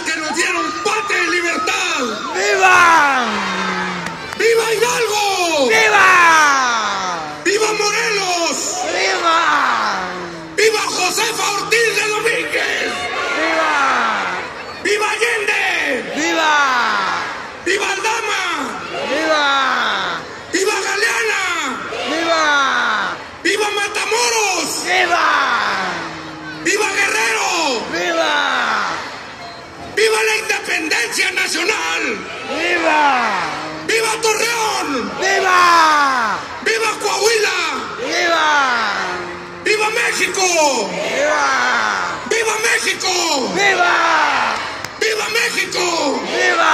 que nos dieron patria y libertad. ¡Viva! ¡Viva Hidalgo! ¡Viva! ¡Viva Morelos! ¡Viva! ¡Viva Josefa Ortiz de Domínguez! ¡Viva! ¡Viva Allende! ¡Viva! ¡Viva Aldama! ¡Viva! ¡Viva Galeana! ¡Viva! ¡Viva Matamoros! ¡Viva! ¡Viva Guerrero! ¡Viva! ¡Viva la independencia nacional! ¡Viva! ¡Viva Torreón! ¡Viva! ¡Viva Coahuila! ¡Viva! ¡Viva México! ¡Viva! ¡Viva México! ¡Viva! ¡Viva México! ¡Viva!